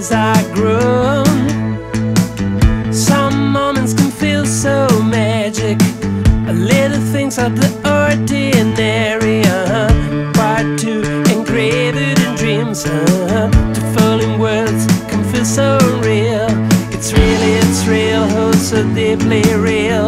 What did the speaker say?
as I grow. Some moments can feel so magic. A little things out the ordinary. Uh -huh. Part two, engraved in dreams. Uh -huh. To falling words can feel so real. It's really, it's real, oh, so deeply real.